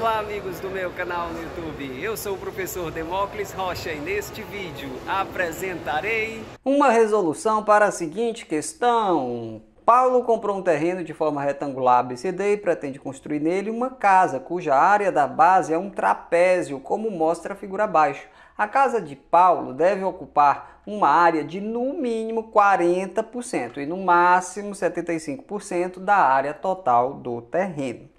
Olá amigos do meu canal no YouTube, eu sou o professor Demócles Rocha e neste vídeo apresentarei uma resolução para a seguinte questão. Paulo comprou um terreno de forma retangular ABCD e pretende construir nele uma casa cuja área da base é um trapézio, como mostra a figura abaixo. A casa de Paulo deve ocupar uma área de no mínimo 40% e no máximo 75% da área total do terreno.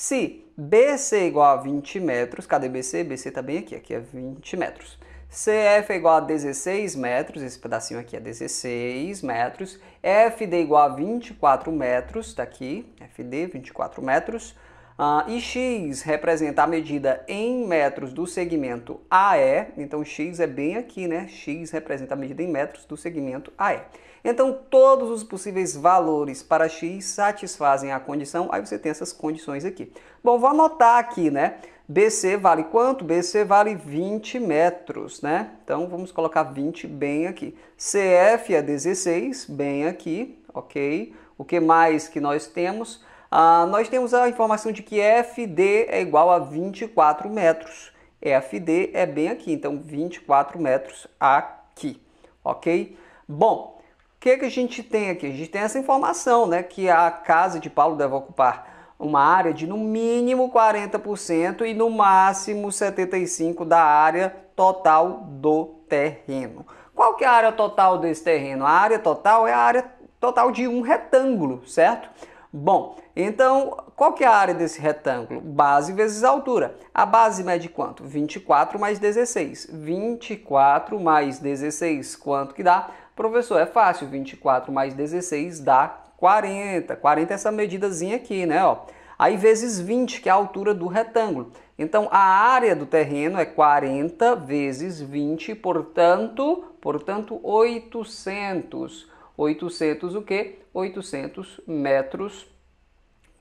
Se BC é igual a 20 metros, cadê BC? BC está bem aqui, aqui é 20 metros. CF é igual a 16 metros, esse pedacinho aqui é 16 metros. FD é igual a 24 metros, está aqui, FD 24 metros. Uh, e x representa a medida em metros do segmento AE, então x é bem aqui, né? x representa a medida em metros do segmento AE. Então, todos os possíveis valores para x satisfazem a condição, aí você tem essas condições aqui. Bom, vou anotar aqui, né? BC vale quanto? BC vale 20 metros, né? Então, vamos colocar 20 bem aqui. CF é 16, bem aqui, ok? O que mais que nós temos? Ah, nós temos a informação de que FD é igual a 24 metros. FD é bem aqui, então 24 metros aqui, ok? Bom, o que, que a gente tem aqui? A gente tem essa informação, né? Que a casa de Paulo deve ocupar uma área de no mínimo 40% e no máximo 75% da área total do terreno. Qual que é a área total desse terreno? A área total é a área total de um retângulo, certo? Bom, então qual que é a área desse retângulo? Base vezes altura. A base mede quanto? 24 mais 16. 24 mais 16, quanto que dá? Professor, é fácil, 24 mais 16 dá 40. 40 é essa medidazinha aqui, né? Ó. Aí vezes 20, que é a altura do retângulo. Então a área do terreno é 40 vezes 20, portanto, portanto 800. 800 o quê? 800 metros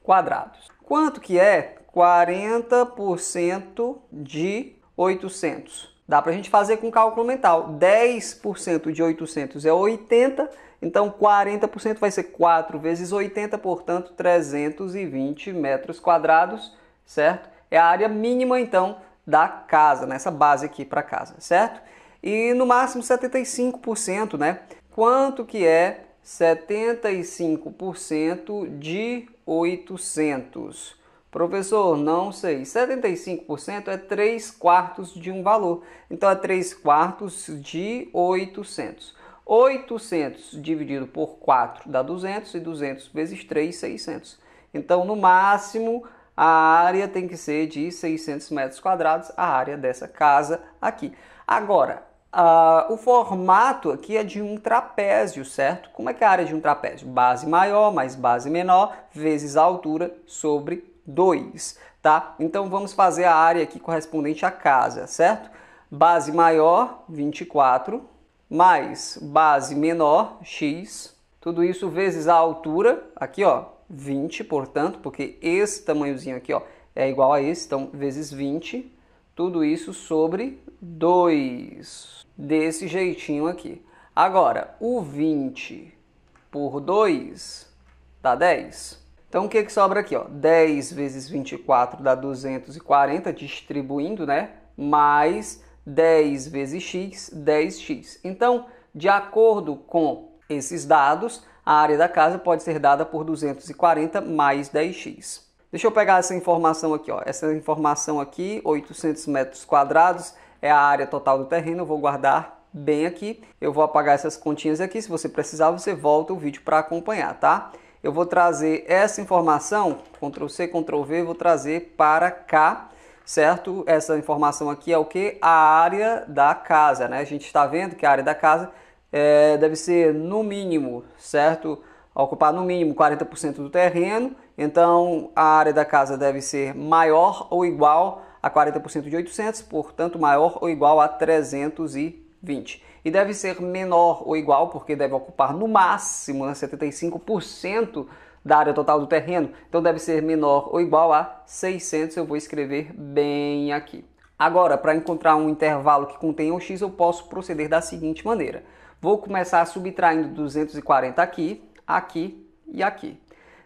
quadrados. Quanto que é 40% de 800? Dá para a gente fazer com cálculo mental. 10% de 800 é 80, então 40% vai ser 4 vezes 80, portanto 320 metros quadrados, certo? É a área mínima então da casa, nessa base aqui para casa, certo? E no máximo 75%, né? Quanto que é 75% de 800? Professor, não sei. 75% é 3 quartos de um valor. Então é 3 quartos de 800. 800 dividido por 4 dá 200 e 200 vezes 3, 600. Então, no máximo, a área tem que ser de 600 metros quadrados, a área dessa casa aqui. Agora, Uh, o formato aqui é de um trapézio, certo? Como é que é a área de um trapézio? Base maior mais base menor vezes a altura sobre 2, tá? Então vamos fazer a área aqui correspondente à casa, certo? Base maior, 24, mais base menor, x, tudo isso vezes a altura, aqui ó, 20, portanto, porque esse tamanhozinho aqui ó, é igual a esse, então vezes 20, tudo isso sobre 2, desse jeitinho aqui. Agora, o 20 por 2 dá 10. Então, o que, que sobra aqui? Ó? 10 vezes 24 dá 240, distribuindo, né? Mais 10 vezes x, 10x. Então, de acordo com esses dados, a área da casa pode ser dada por 240 mais 10x. Deixa eu pegar essa informação aqui, ó. Essa informação aqui, 800 metros quadrados, é a área total do terreno. Eu vou guardar bem aqui. Eu vou apagar essas continhas aqui. Se você precisar, você volta o vídeo para acompanhar, tá? Eu vou trazer essa informação, Ctrl C, Ctrl V, vou trazer para cá, certo? Essa informação aqui é o que? A área da casa, né? A gente está vendo que a área da casa é, deve ser no mínimo, certo? Ocupar no mínimo 40% do terreno, então a área da casa deve ser maior ou igual a 40% de 800, portanto maior ou igual a 320 e deve ser menor ou igual, porque deve ocupar no máximo né, 75% da área total do terreno, então deve ser menor ou igual a 600, eu vou escrever bem aqui. Agora, para encontrar um intervalo que contenha um x, eu posso proceder da seguinte maneira. Vou começar subtraindo 240 aqui, aqui e aqui.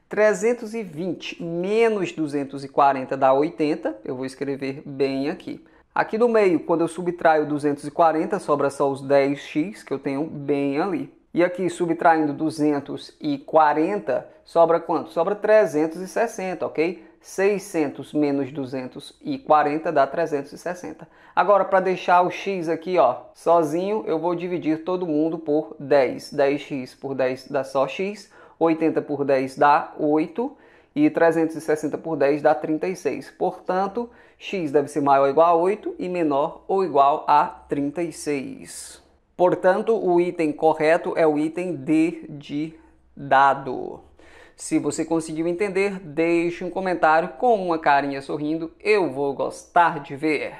320 menos 240 dá 80. Eu vou escrever bem aqui. Aqui no meio, quando eu subtraio 240, sobra só os 10x que eu tenho bem ali. E aqui, subtraindo 240, sobra quanto? Sobra 360, ok? 600 menos 240 dá 360. Agora, para deixar o x aqui ó, sozinho, eu vou dividir todo mundo por 10. 10x por 10 dá só x, 80 por 10 dá 8 e 360 por 10 dá 36. Portanto, x deve ser maior ou igual a 8 e menor ou igual a 36. Portanto, o item correto é o item D de dado. Se você conseguiu entender, deixe um comentário com uma carinha sorrindo, eu vou gostar de ver.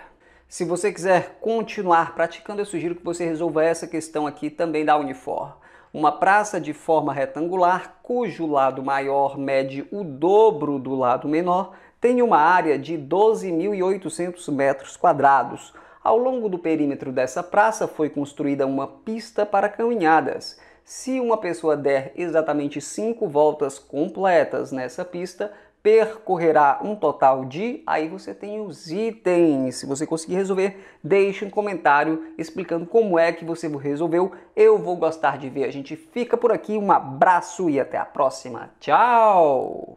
Se você quiser continuar praticando, eu sugiro que você resolva essa questão aqui também da Unifor. Uma praça de forma retangular, cujo lado maior mede o dobro do lado menor, tem uma área de 12.800 metros quadrados. Ao longo do perímetro dessa praça foi construída uma pista para caminhadas. Se uma pessoa der exatamente 5 voltas completas nessa pista, percorrerá um total de. Aí você tem os itens. Se você conseguir resolver, deixe um comentário explicando como é que você resolveu. Eu vou gostar de ver. A gente fica por aqui. Um abraço e até a próxima. Tchau!